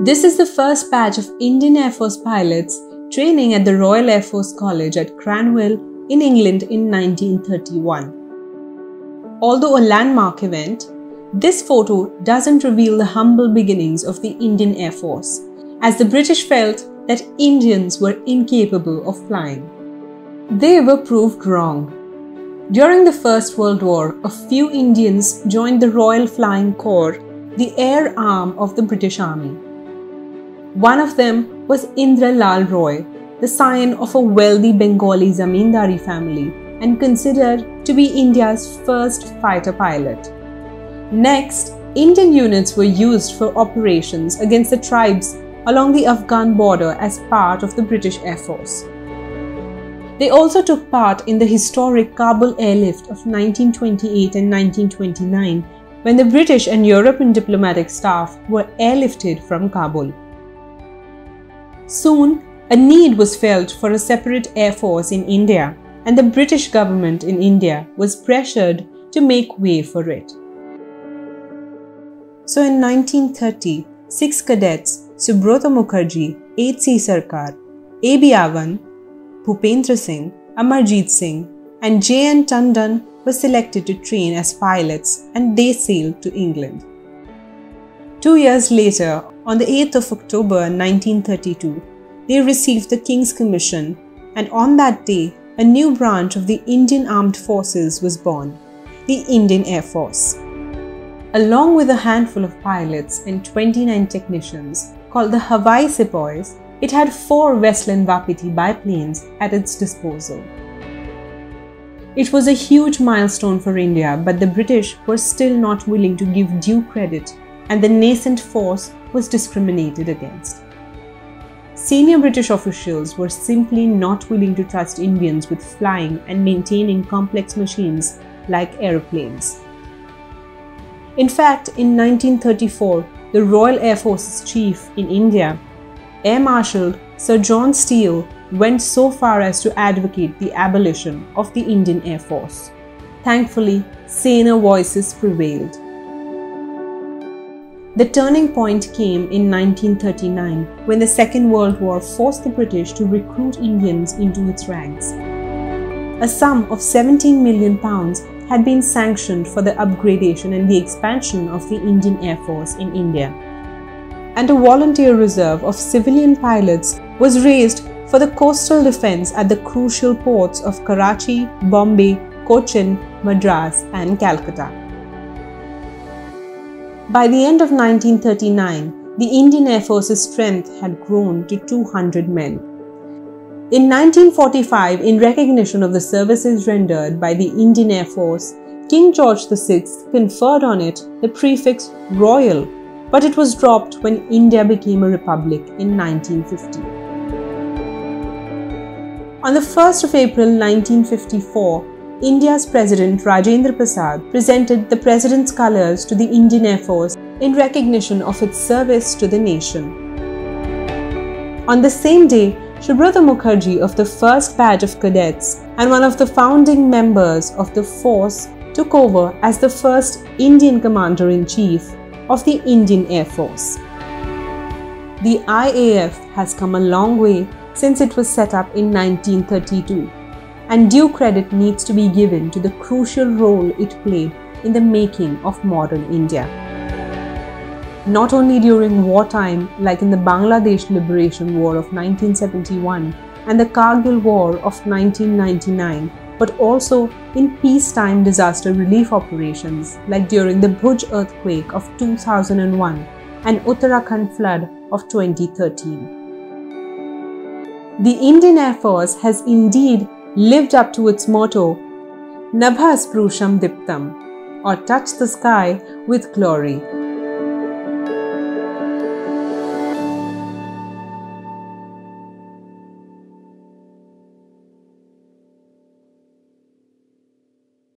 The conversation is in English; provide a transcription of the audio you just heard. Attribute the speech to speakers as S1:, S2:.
S1: This is the first batch of Indian Air Force pilots training at the Royal Air Force College at Cranwell in England in 1931. Although a landmark event, this photo doesn't reveal the humble beginnings of the Indian Air Force, as the British felt that Indians were incapable of flying. They were proved wrong. During the First World War, a few Indians joined the Royal Flying Corps, the air arm of the British Army. One of them was Indra Lal Roy, the scion of a wealthy Bengali zamindari family and considered to be India's first fighter pilot. Next, Indian units were used for operations against the tribes along the Afghan border as part of the British Air Force. They also took part in the historic Kabul airlift of 1928 and 1929 when the British and European diplomatic staff were airlifted from Kabul. Soon, a need was felt for a separate air force in India, and the British government in India was pressured to make way for it. So in 1930, six cadets, Subrata Mukherjee, H.C. Sarkar, A.B. Awan, Bhupendra Singh, Amarjit Singh, and J.N. Tandon were selected to train as pilots and they sailed to England. Two years later, on the 8th of October 1932, they received the King's Commission, and on that day, a new branch of the Indian Armed Forces was born, the Indian Air Force. Along with a handful of pilots and 29 technicians, called the Hawai Sepoys, it had four Westland Wapiti biplanes at its disposal. It was a huge milestone for India, but the British were still not willing to give due credit, and the nascent force was discriminated against. Senior British officials were simply not willing to trust Indians with flying and maintaining complex machines like aeroplanes. In fact, in 1934, the Royal Air Force's chief in India, Air Marshal Sir John Steel, went so far as to advocate the abolition of the Indian Air Force. Thankfully, saner voices prevailed. The turning point came in 1939 when the Second World War forced the British to recruit Indians into its ranks. A sum of 17 million pounds had been sanctioned for the upgradation and the expansion of the Indian Air Force in India. And a volunteer reserve of civilian pilots was raised for the coastal defense at the crucial ports of Karachi, Bombay, Cochin, Madras, and Calcutta. By the end of 1939, the Indian Air Force's strength had grown to 200 men. In 1945, in recognition of the services rendered by the Indian Air Force, King George VI conferred on it the prefix Royal, but it was dropped when India became a republic in 1950. On the 1st of April 1954, India's President Rajendra Prasad presented the President's colours to the Indian Air Force in recognition of its service to the nation. On the same day, Subrata Mukherjee of the first batch of cadets and one of the founding members of the force took over as the first Indian Commander-in-Chief of the Indian Air Force. The IAF has come a long way since it was set up in 1932 and due credit needs to be given to the crucial role it played in the making of modern India not only during wartime, like in the Bangladesh Liberation War of 1971 and the Kargil War of 1999, but also in peacetime disaster relief operations, like during the Bhuj earthquake of 2001 and Uttarakhand flood of 2013. The Indian Air Force has indeed lived up to its motto, Nabha Sprusham Diptam, or touch the sky with glory.